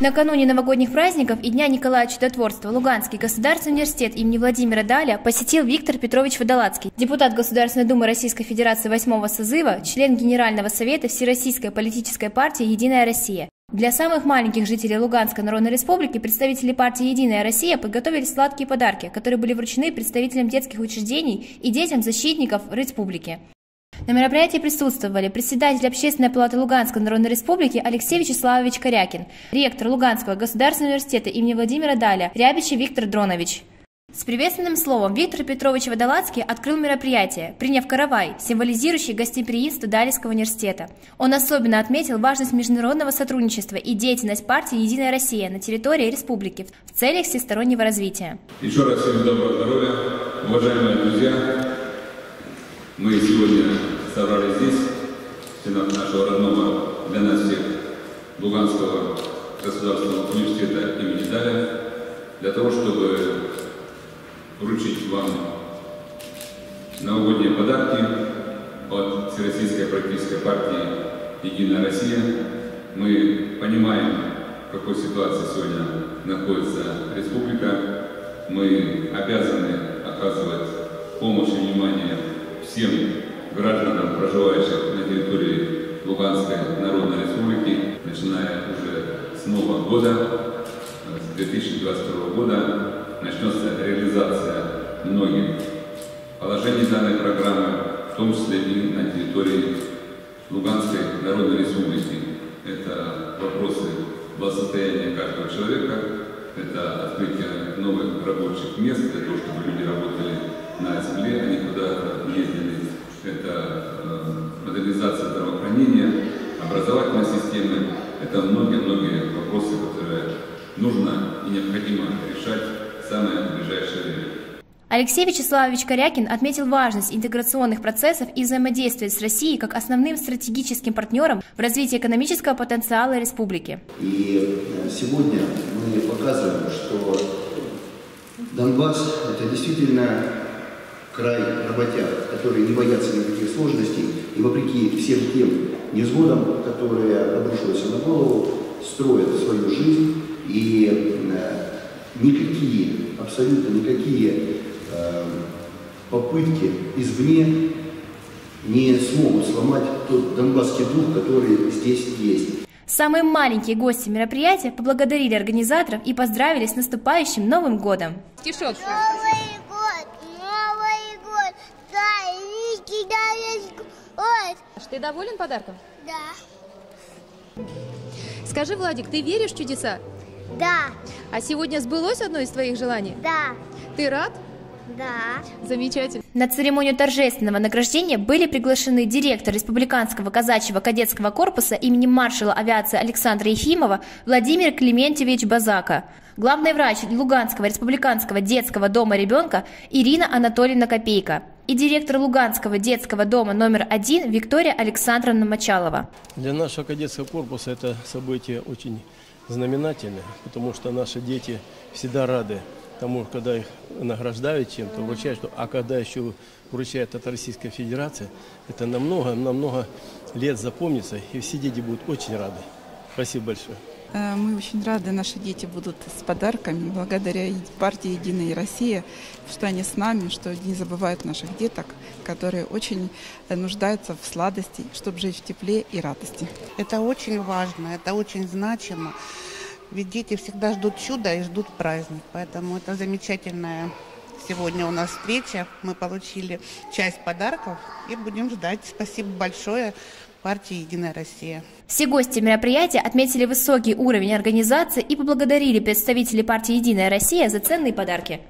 Накануне новогодних праздников и Дня Николая Чудотворства Луганский государственный университет имени Владимира Даля посетил Виктор Петрович Водолацкий, депутат Государственной Думы Российской Федерации 8 созыва, член Генерального совета Всероссийской политической партии «Единая Россия». Для самых маленьких жителей Луганской Народной Республики представители партии «Единая Россия» подготовили сладкие подарки, которые были вручены представителям детских учреждений и детям защитников республики. На мероприятии присутствовали председатель Общественной палаты Луганской Народной Республики Алексей Вячеславович Корякин, ректор Луганского государственного университета имени Владимира Даля, Рябичи Виктор Дронович. С приветственным словом Виктор Петрович Водолацкий открыл мероприятие, приняв каравай, символизирующий гостеприимство Далийского университета. Он особенно отметил важность международного сотрудничества и деятельность партии «Единая Россия» на территории республики в целях всестороннего развития. Еще раз всем доброго здоровья, уважаемые друзья. Мы сегодня собрались здесь, в стенах нашего родного для нас всех Луганского государственного университета имени Даля, для того, чтобы вручить вам новогодние подарки от Всероссийской политической партии «Единая Россия». Мы понимаем, в какой ситуации сегодня находится республика. Мы обязаны оказывать помощь и внимание всем гражданам, проживающим на территории Луганской Народной Республики, начиная уже с Нового года, с 2022 года, начнется реализация многих положений данной программы, в том числе и на территории Луганской Народной Республики. Это вопросы благосостояния каждого человека, это открытие новых рабочих мест для того, чтобы люди работали на земле, они куда-то ездили. Это э, модернизация здравоохранения, образовательной системы. Это многие-многие вопросы, которые нужно и необходимо решать в самое ближайшее время. Алексей Вячеславович Корякин отметил важность интеграционных процессов и взаимодействия с Россией как основным стратегическим партнером в развитии экономического потенциала республики. И э, сегодня мы показываем, что Донбасс – это действительно край работяг, которые не боятся никаких сложностей и вопреки всем тем невзгодам, которые обрушиваются на голову, строят свою жизнь и э, никакие, абсолютно никакие э, попытки извне не смогут сломать тот донбасский дух, который здесь есть. Самые маленькие гости мероприятия поблагодарили организаторов и поздравили с наступающим Новым годом. Стишок. Ты доволен подарком? Да, Скажи, Владик, ты веришь в чудеса? да, А сегодня сбылось одно из твоих желаний? да, Ты рад? да. Замечательно. На церемонию торжественного награждения были приглашены директор Республиканского казачьего кадетского корпуса имени маршала авиации Александра Ефимова Владимир Клементьевич Базака, главный врач Луганского республиканского детского дома ребенка Ирина Анатольевна Копейка и директор Луганского детского дома номер один Виктория Александровна Мочалова. Для нашего кадетского корпуса это событие очень знаменательное, потому что наши дети всегда рады тому, когда их награждают чем-то, вручают, что- а когда еще вручает от Российской Федерации, это намного, намного лет запомнится, и все дети будут очень рады. Спасибо большое. Э, Мы очень рады, наши дети будут с подарками, благодаря партии «Единая Россия», что они с нами, что не забывают наших деток, которые очень э, нуждаются в сладости, чтобы жить в тепле и радости. Это очень важно, это очень значимо. Ведь дети всегда ждут чуда и ждут праздник. Поэтому это замечательная сегодня у нас встреча. Мы получили часть подарков и будем ждать. Спасибо большое партии «Единая Россия». Все гости мероприятия отметили высокий уровень организации и поблагодарили представителей партии «Единая Россия» за ценные подарки.